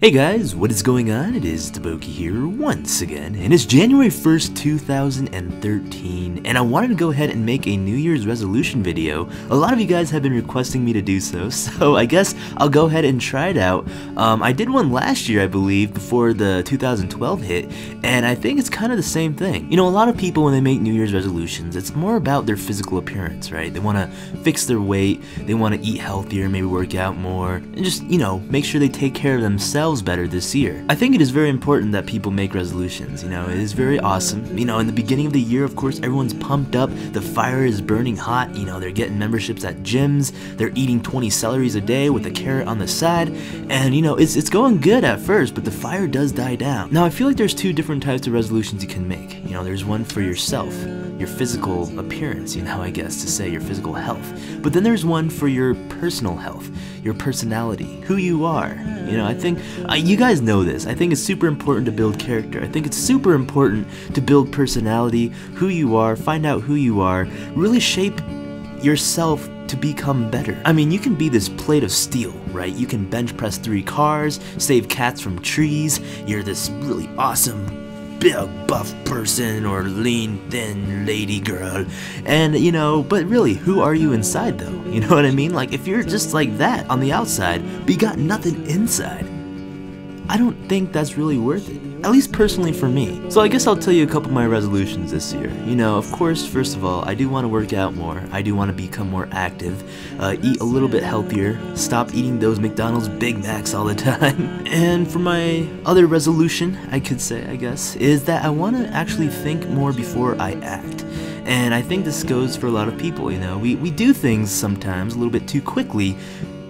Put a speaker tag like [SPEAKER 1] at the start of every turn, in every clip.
[SPEAKER 1] Hey guys, what is going on? It is DaBoki here once again, and it's January 1st, 2013, and I wanted to go ahead and make a New Year's resolution video. A lot of you guys have been requesting me to do so, so I guess I'll go ahead and try it out. Um, I did one last year, I believe, before the 2012 hit, and I think it's kind of the same thing. You know, a lot of people when they make New Year's resolutions, it's more about their physical appearance, right? They want to fix their weight, they want to eat healthier, maybe work out more, and just, you know, make sure they take care of themselves better this year. I think it is very important that people make resolutions, you know, it is very awesome. You know, in the beginning of the year, of course, everyone's pumped up, the fire is burning hot, you know, they're getting memberships at gyms, they're eating 20 celeries a day with a carrot on the side, and you know, it's, it's going good at first, but the fire does die down. Now, I feel like there's two different types of resolutions you can make. You know, there's one for yourself, your physical appearance, you know, I guess to say, your physical health. But then there's one for your personal health, your personality, who you are. You know, I think uh, you guys know this. I think it's super important to build character. I think it's super important to build personality, who you are, find out who you are, really shape yourself to become better. I mean, you can be this plate of steel, right? You can bench press three cars, save cats from trees, you're this really awesome big buff person or lean thin lady girl. And you know but really who are you inside though? You know what i mean? Like if you're just like that on the outside but you got nothing inside I don't think that's really worth it. At least personally for me. So I guess I'll tell you a couple of my resolutions this year. You know, of course, first of all, I do want to work out more. I do want to become more active, uh, eat a little bit healthier, stop eating those McDonald's Big Macs all the time. And for my other resolution, I could say, I guess, is that I want to actually think more before I act. And I think this goes for a lot of people, you know. We, we do things sometimes a little bit too quickly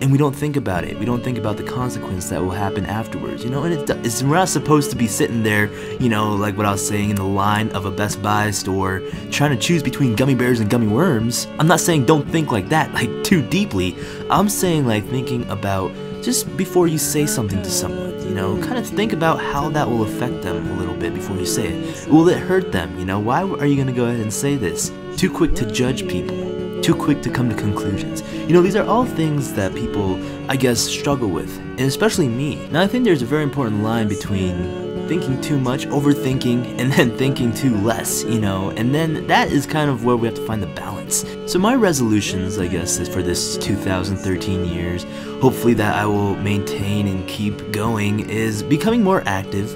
[SPEAKER 1] and we don't think about it. We don't think about the consequence that will happen afterwards, you know. And it, it's we're not supposed to be sitting there, you know, like what I was saying in the line of a Best Buy store, trying to choose between gummy bears and gummy worms. I'm not saying don't think like that, like too deeply. I'm saying like thinking about just before you say something to someone, you know, kind of think about how that will affect them a little bit before you say it. Will it hurt them? You know, why are you gonna go ahead and say this? Too quick to judge people too quick to come to conclusions. You know, these are all things that people, I guess, struggle with, and especially me. Now, I think there's a very important line between thinking too much, overthinking, and then thinking too less, you know, and then that is kind of where we have to find the balance. So my resolutions, I guess, is for this 2013 years, hopefully that I will maintain and keep going, is becoming more active,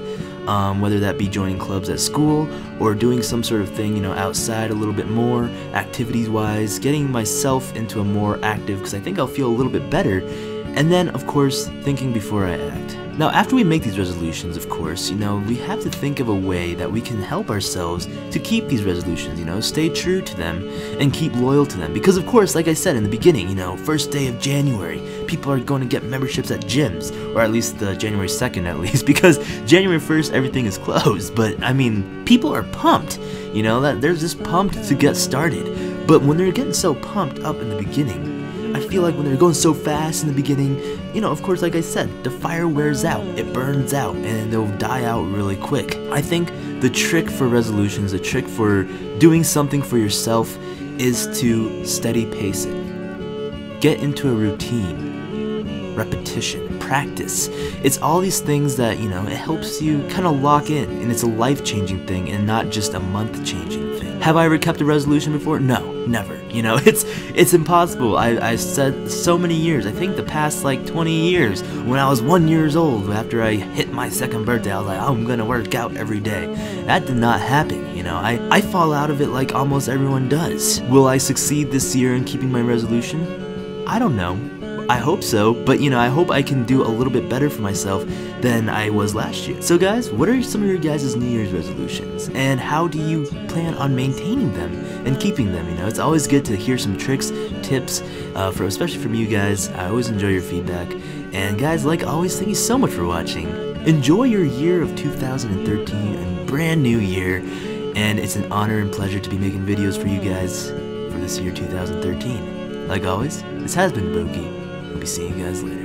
[SPEAKER 1] um, whether that be joining clubs at school or doing some sort of thing, you know, outside a little bit more, activities wise, getting myself into a more active, because I think I'll feel a little bit better, and then, of course, thinking before I act. Now, after we make these resolutions, of course, you know, we have to think of a way that we can help ourselves to keep these resolutions, you know, stay true to them and keep loyal to them. Because, of course, like I said in the beginning, you know, first day of January, people are going to get memberships at gyms, or at least the January 2nd at least, because January 1st, everything is closed. But, I mean, people are pumped, you know, that they're just pumped to get started. But when they're getting so pumped up in the beginning, feel like when they're going so fast in the beginning, you know, of course, like I said, the fire wears out, it burns out, and they'll die out really quick. I think the trick for resolutions, the trick for doing something for yourself is to steady pace it. Get into a routine, repetition, practice. It's all these things that, you know, it helps you kind of lock in, and it's a life changing thing and not just a month changing thing. Have I ever kept a resolution before? No, never. You know, it's it's impossible. I, I said so many years. I think the past like 20 years. When I was one years old, after I hit my second birthday, I was like, oh, I'm gonna work out every day. That did not happen. You know, I I fall out of it like almost everyone does. Will I succeed this year in keeping my resolution? I don't know. I hope so, but you know, I hope I can do a little bit better for myself than I was last year. So guys, what are some of your guys' New Year's resolutions? And how do you plan on maintaining them and keeping them? You know, it's always good to hear some tricks, tips, uh, for especially from you guys. I always enjoy your feedback. And guys, like always, thank you so much for watching. Enjoy your year of 2013 and brand new year. And it's an honor and pleasure to be making videos for you guys for this year 2013. Like always, this has been Boki. Be seeing you guys later.